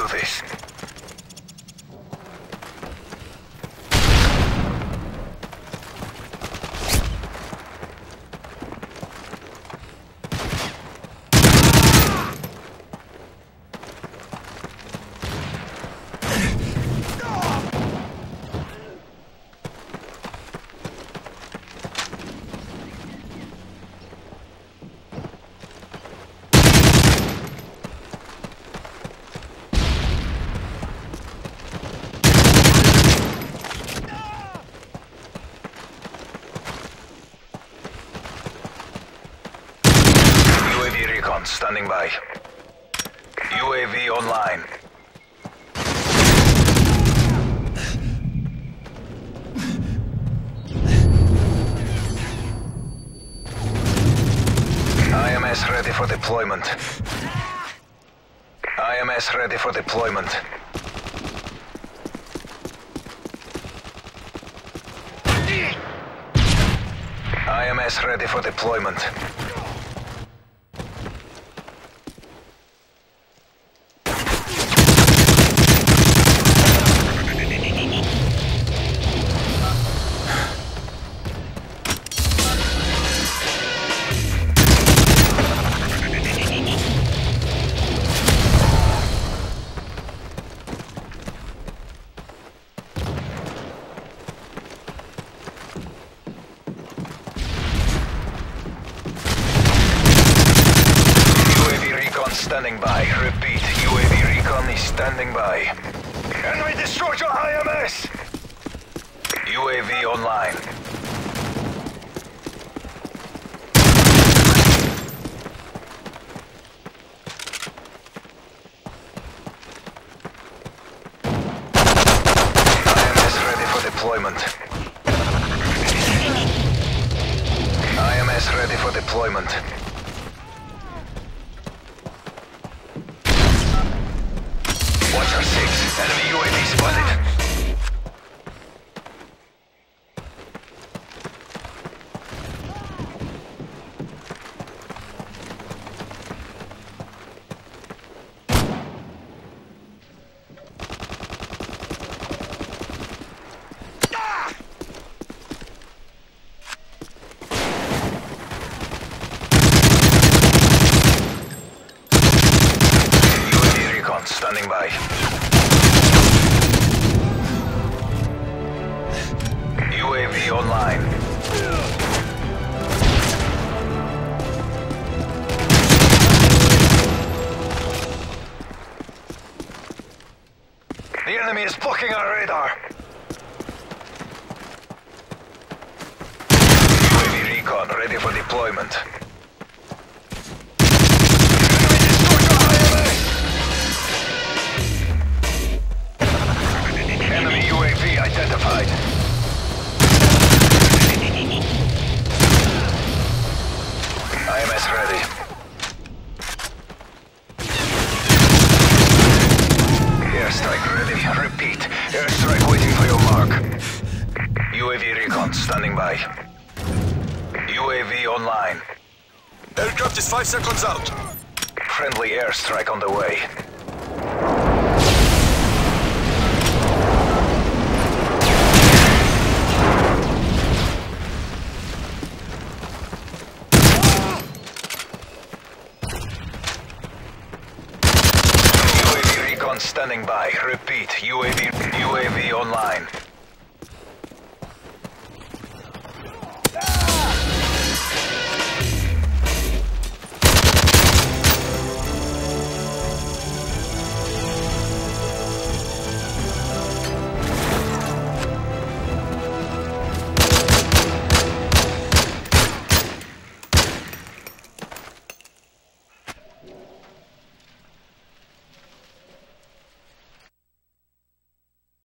do this. UAV recon standing by. UAV online. IMS ready for deployment. IMS ready for deployment. IMS ready for deployment. Standing by. Repeat, UAV recon is standing by. Enemy destroyer IMS! UAV online. IMS ready for deployment. IMS ready for deployment. Watcher 6, enemy UAV spotted. UAV standing by. UAV online. The enemy is blocking our radar. UAV recon ready for deployment. IMS ready. Airstrike ready. Repeat. Airstrike waiting for your mark. UAV recon standing by. UAV online. Aircraft is five seconds out. Friendly airstrike on the way. Recon standing by. Repeat, UAV UAV online.